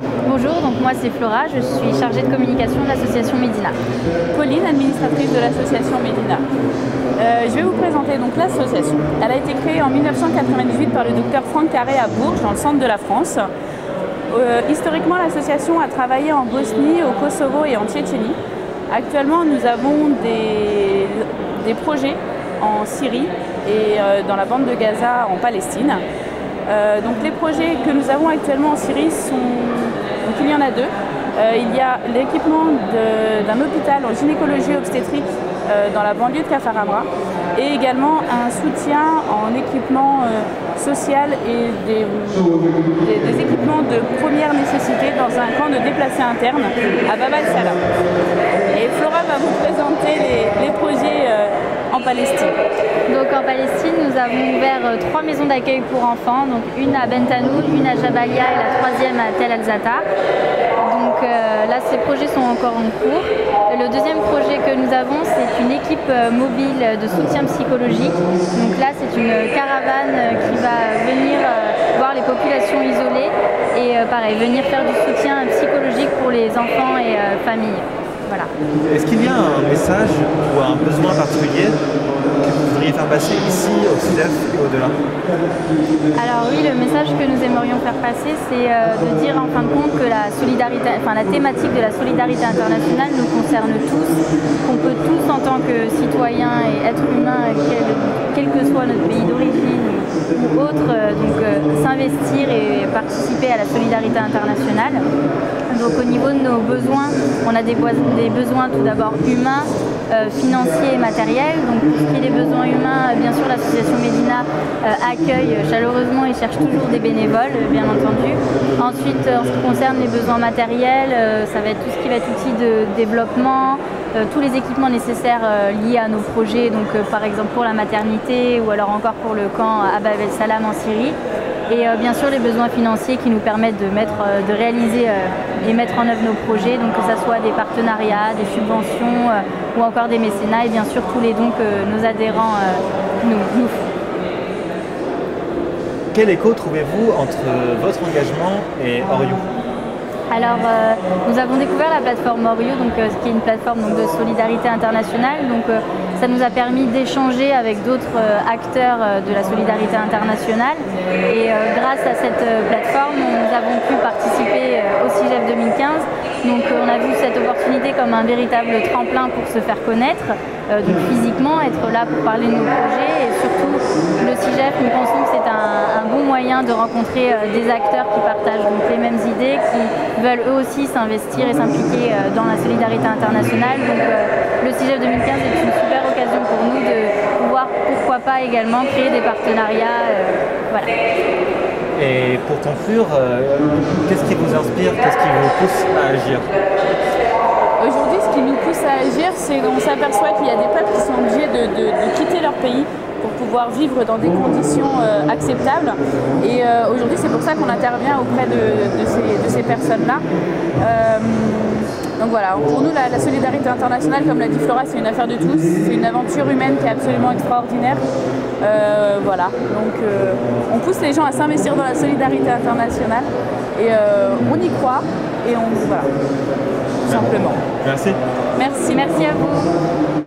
Bonjour, donc moi c'est Flora, je suis chargée de communication de l'association Médina. Pauline, administratrice de l'association Médina. Euh, je vais vous présenter donc l'association. Elle a été créée en 1998 par le docteur Franck Carré à Bourges, dans le centre de la France. Euh, historiquement, l'association a travaillé en Bosnie, au Kosovo et en Tchétchénie. Actuellement, nous avons des, projets en Syrie et euh, dans la bande de Gaza en Palestine. Euh, donc les projets que nous avons actuellement en Syrie sont... Donc il y en a deux. Euh, il y a l'équipement d'un hôpital en gynécologie obstétrique euh, dans la banlieue de Cafarabra et également un soutien en équipement social et des, équipements de première nécessité dans un camp de déplacés internes à Bab al-Salam. Et Flora va vous présenter les, Donc en Palestine, nous avons ouvert euh, trois maisons d'accueil pour enfants, donc une à Bentanoun, une à Jabalia et la troisième à Tel al-Zata. Donc euh, là, ces projets sont encore en cours. Le deuxième projet que nous avons, c'est une équipe euh, mobile de soutien psychologique. Donc là, c'est une caravane qui va venir voir les populations isolées et pareil, venir faire du soutien psychologique pour les enfants et familles. Est-ce qu'il y a un message ou un besoin particulier que vous voudriez faire passer ici au CIDEF et au-delà Alors oui, le message que nous aimerions faire passer, c'est euh, de dire en fin de compte que la solidarité, enfin la thématique de la solidarité internationale nous concerne tous, qu'on peut tous en tant que citoyens et êtres humains, quel, que soit notre pays d'origine ou autre, euh, donc euh, s'investir et participer à la solidarité internationale. Donc au niveau de nos besoins, on a des, besoins tout d'abord humains, euh, financiers et matériels. Donc pour ce qui est des besoins humains, bien sûr l'association Médina euh, accueille chaleureusement et cherche toujours des bénévoles, bien entendu. Ensuite, en ce qui concerne les besoins matériels, euh, ça va être tout ce qui va être outils de développement, tous les équipements nécessaires liés à nos projets, donc par exemple pour la maternité ou alors encore pour le camp à el Salam en Syrie et euh, bien sûr les besoins financiers qui nous permettent de, mettre, euh, de réaliser euh, et mettre en œuvre nos projets, donc que ce soit des partenariats, des subventions ou encore des mécénats et bien sûr tous les dons que nos adhérents nous, nous font. Quel écho trouvez-vous entre votre engagement et Oriou? Alors, nous avons découvert la plateforme Oriou, donc, qui est une plateforme donc, de solidarité internationale. Donc, ça nous a permis d'échanger avec d'autres euh, acteurs euh, de la solidarité internationale. Et euh, grâce à cette plateforme, nous avons pu participer au CIGEF 2015. Donc on a vu cette opportunité comme un véritable tremplin pour se faire connaître, donc physiquement, être là pour parler de nos projets et surtout le CIGEF, nous pensons que c'est un, bon moyen de rencontrer des acteurs qui partagent donc, les mêmes idées, qui veulent eux aussi s'investir et s'impliquer dans la solidarité internationale. Donc le CIGEF 2015 est une super occasion pour nous de pouvoir, pourquoi pas également, créer des partenariats. Euh, voilà. Et pour conclure, euh, qu'est-ce qui vous inspire, qu'est-ce qui vous pousse à agir? Aujourd'hui, ce qui nous pousse à agir, c'est qu'on s'aperçoit qu'il y a des peuples qui sont obligés de, quitter leur pays pour pouvoir vivre dans des conditions euh, Et aujourd'hui, c'est pour ça qu'on intervient auprès de, ces, ces personnes-là. Donc voilà, pour nous, la, solidarité internationale, comme l'a dit Flora, c'est une affaire de tous. C'est une aventure humaine qui est absolument extraordinaire. Euh, voilà, donc euh, on pousse les gens à s'investir dans la solidarité internationale et euh, on y croit et on voilà, tout simplement. Merci. Merci, merci à vous.